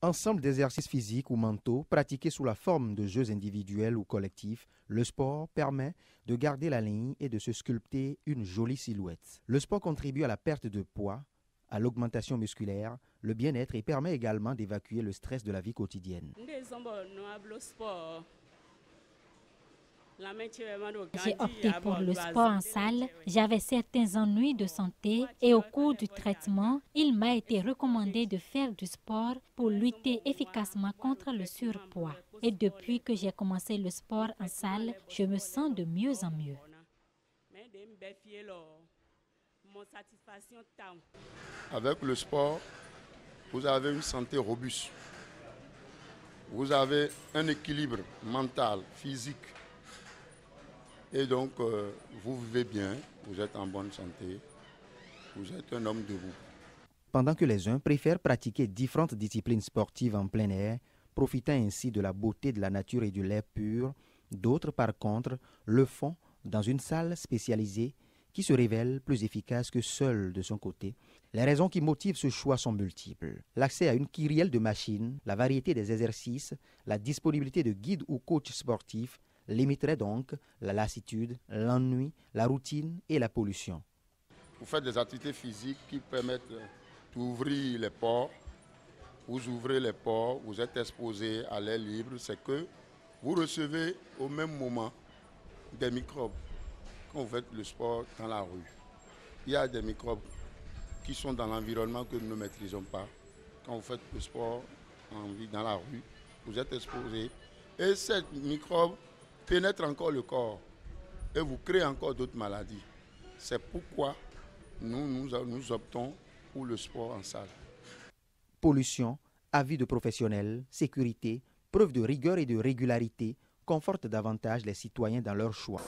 Ensemble d'exercices physiques ou mentaux pratiqués sous la forme de jeux individuels ou collectifs, le sport permet de garder la ligne et de se sculpter une jolie silhouette. Le sport contribue à la perte de poids, à l'augmentation musculaire, le bien-être et permet également d'évacuer le stress de la vie quotidienne. J'ai opté pour le sport en salle. J'avais certains ennuis de santé et au cours du traitement, il m'a été recommandé de faire du sport pour lutter efficacement contre le surpoids. Et depuis que j'ai commencé le sport en salle, je me sens de mieux en mieux. Avec le sport, vous avez une santé robuste. Vous avez un équilibre mental, physique et donc, euh, vous vivez bien, vous êtes en bonne santé, vous êtes un homme debout. Pendant que les uns préfèrent pratiquer différentes disciplines sportives en plein air, profitant ainsi de la beauté de la nature et du lait pur, d'autres, par contre, le font dans une salle spécialisée qui se révèle plus efficace que seule de son côté. Les raisons qui motivent ce choix sont multiples. L'accès à une kyrielle de machines, la variété des exercices, la disponibilité de guides ou coachs sportifs, limiterait donc la lassitude, l'ennui, la routine et la pollution. Vous faites des activités physiques qui permettent d'ouvrir les pores. Vous ouvrez les pores, vous êtes exposé à l'air libre, c'est que vous recevez au même moment des microbes quand vous faites le sport dans la rue. Il y a des microbes qui sont dans l'environnement que nous ne maîtrisons pas. Quand vous faites le sport en vie dans la rue, vous êtes exposé. Et ces microbes pénètre encore le corps et vous créez encore d'autres maladies. C'est pourquoi nous, nous, nous optons pour le sport en salle. Pollution, avis de professionnels, sécurité, preuve de rigueur et de régularité confortent davantage les citoyens dans leur choix.